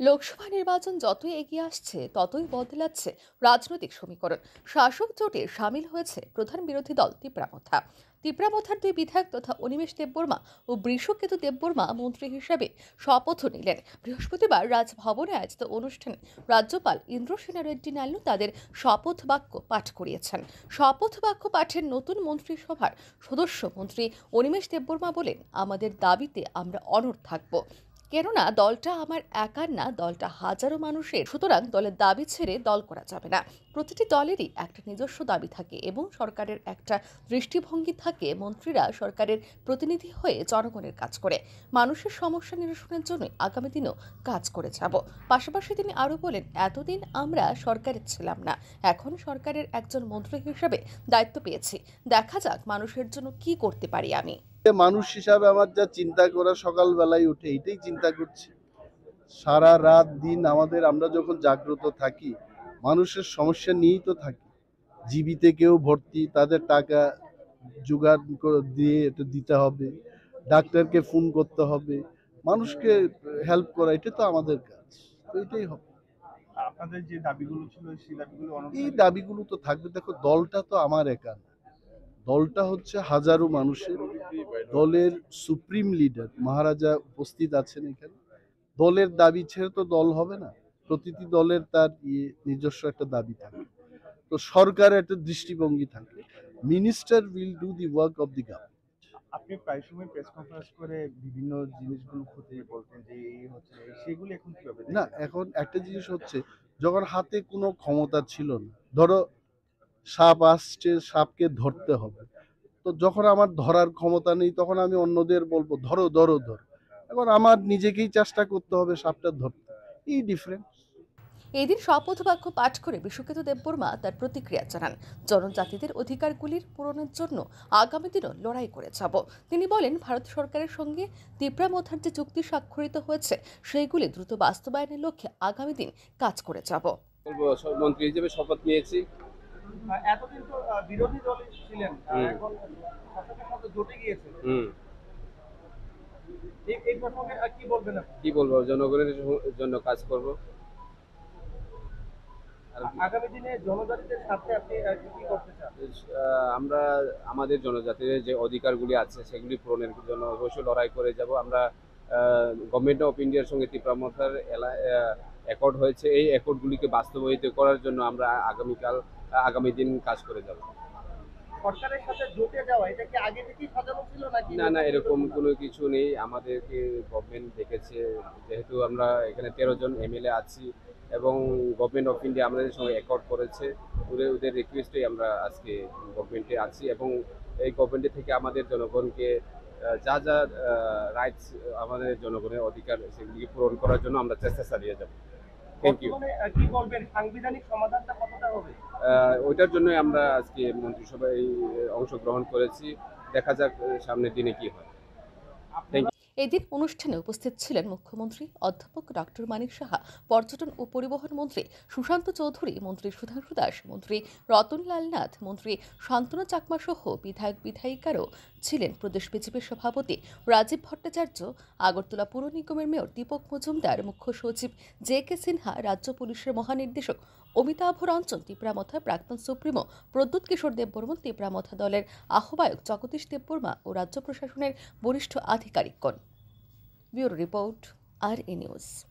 লোকসভা নির্বাচন যতই এগিয়ে আসছে, ততই বদলাচ্ছে রাজনৈতিক সমীকরণ। শাসক জোটে সামিল হয়েছে প্রধান বিরোধী দল তিপ্রামথা তিপ্রামথার দুই বিধায়ক তথা অনিমেষ দেববর্মা ও বৃষকেতু দেববর্মা মন্ত্রী হিসাবে শপথ নিলেন। বৃহস্পতিবার রাজভবনে আয়োজিত অনুষ্ঠানে রাজ্যপাল ইন্দ্রসেনা রেড্ডি নাল্লু তাদের শপথ বাক্য পাঠ করিয়েছেন। শপথ বাক্য পাঠের নতুন মন্ত্রিসভার সদস্য মন্ত্রী অনিমেষ দেববর্মা বলেন, আমাদের দাবিতে আমরা অনড় থাকব। কেননা দলটা আমার একার না, দলটা হাজারো মানুষের। সুতরাং দলের দাবি ছেড়ে দল করা যাবে না। প্রতিটি দলেরই একটা নিজস্ব দাবি থাকে এবং সরকারের একটা দৃষ্টিভঙ্গি থাকে। মন্ত্রীরা সরকারের প্রতিনিধি হয়ে জনগণের কাজ করে। মানুষের সমস্যা নিরসনের জন্য আগামী দিনেও কাজ করে যাব। পাশাপাশি তিনি আরও বলেন, এতদিন আমরা সরকারের ছিলাম না। এখন সরকারের একজন মন্ত্রী হিসাবে দায়িত্ব পেয়েছি। দেখা যাক মানুষের জন্য কি করতে পারি আমি। মানুষ হিসাবে আমার যা চিন্তা করা সকালবেলায় উঠে এইটাই চিন্তা করছি। সারা রাত দিন আমাদের আমরা যখন জাগ্রত থাকি মানুষের সমস্যা নিয়েই তো থাকি। জীবিতে কেউ ভর্তি তাদের টাকা জোগাড় করে দিয়ে এটা দিতে হবে ডাক্তারকে ফোন করতে হবে মানুষকে হেল্প করা এটা তো আমাদের কাজ তো এটাই হবে। আপনাদের যে দাবিগুলো ছিল সেই দাবিগুলো এই দাবিগুলো তো থাকবে দেখো দলটা তো আমার একা না। দলটা হচ্ছে হাজারো মানুষের দলের সুপ্রিম লিডার। মহারাজা উপস্থিত আছেন এখানে। দলের দাবি ছেড়ে তো দল হবে না। প্রতিটি দলের তার ইয়ে নিজস্ব একটা দাবি থাকে। তো সরকার একটা দৃষ্টিভঙ্গি থাকে। Minister will do the work of the government আপনি প্রায় সময় প্রেস কনফারেন্স করে বিভিন্ন জিনিসগুলো খতিয়ে বলতেন যে এই হচ্ছে সেগুলো এখন কীভাবে না এখন একটা জিনিস হচ্ছে যখন হাতে কোনো ক্ষমতা ছিল না ধরো সাপ আসছে সাপকে ধরতে হবে। তো যখন আমার ধরার ক্ষমতা নেই তখন আমি অন্যদের বলব ধরো ধরো ধরো। এখন আমার নিজেকেই চেষ্টা করতে হবে সাপটা ধরতে। এই ডিফারেন্স এদিন শপথ বাক্য পাঠ করে বিশ্বকেতু দেববর্মা তার প্রতিক্রিয়া জানান। জনজাতিদের অধিকারগুলির পূরণের জন্য আগামী দিনও লড়াই করে যাব। তিনি বলেন ভারত সরকারের সঙ্গে তিপ্রামথার যে চুক্তি স্বাক্ষরিত হয়েছে। সেইগুলি দ্রুত বাস্তবায়নের লক্ষ্যে আগামী দিন কাজ করে যাব। মন্ত্রী হিসেবে শপথ নিয়েছি। এতদিন তো বিরোধী দলে ছিলেন এখন শাসকের সাথে জোটে গিয়েছে এই- এই প্রসঙ্গে কি বলবেন কি বলব জনগণের জন্য কাজ করব। আগামী দিনে জনজাতিদের সাথে আপনি কি কি করতে চান? আমরা আমাদের জনজাতির যে অধিকারগুলি আছে সেগুলি পূরণের জন্য অবশ্যই লড়াই করে যাব। আমরা গভর্নমেন্ট অফ ইন্ডিয়ার সঙ্গে ত্রিপুরামথার অ্যাকর্ড হয়েছে। এই অ্যাকর্ডগুলিকে বাস্তবায়িত করার জন্য আমরা আগামীকাল আগামী দিন কাজ করে যাব। সরকারের সাথে জোটে যাওয়া এটা কি আগে থেকেই সাজানো ছিল নাকি? না না এরকম কোনো কিছু নেই। আমাদেরকে গভর্নমেন্ট দেখেছে যেহেতু আমরা এখানে তেরো জন এমএলএ আছি এবং গভর্নমেন্ট অফ ইন্ডিয়া আমাদের সঙ্গে অ্যাকর্ড করেছে ওদের ওদের রিকোয়েস্টেই আমরা আজকে গভর্নমেন্টে আছি এবং এই গভর্নমেন্টের থেকে আমাদের জনগণকে যা যা রাইটস আমাদের জনগণের অধিকার সেগুলিকে পূরণ করার জন্য আমরা চেষ্টা চালিয়ে যাব। থ্যাংক ইউ কি বলবেন? সাংবিধানিক সমাধানটা কতটা হবে? ওইটার জন্যই আমরা আজকে মন্ত্রিসভায় অংশগ্রহণ করেছি। দেখা যাক সামনের দিনে কি হয়। থ্যাংক ইউ এদিন অনুষ্ঠানে উপস্থিত ছিলেন মুখ্যমন্ত্রী অধ্যাপক ডক্টর মানিক সাহা, পর্যটন ও পরিবহন মন্ত্রী সুশান্ত চৌধুরী, মন্ত্রী সুধাংশু দাস, মন্ত্রী রতনলাল নাথ, মন্ত্রী শান্তনু চাকমা সহ বিধায়ক বিধায়িকারও ছিলেন প্রদেশ বিজেপির সভাপতি। রাজীব ভট্টাচার্য, আগরতলা পুর নিগমের মেয়র দীপক মজুমদার, মুখ্য সচিব জে কে সিনহা, রাজ্য পুলিশের মহানির্দেশক অমিতাভ রঞ্জন, তিপ্রামথা প্রাক্তন সুপ্রিমো প্রদ্যুৎ কিশোর দেববর্মন, তিপ্রামথা দলের আহ্বায়ক জগদীশ দেববর্মা ও রাজ্য প্রশাসনের বরিষ্ঠ আধিকারিকগণ। Bureau Report, RA News.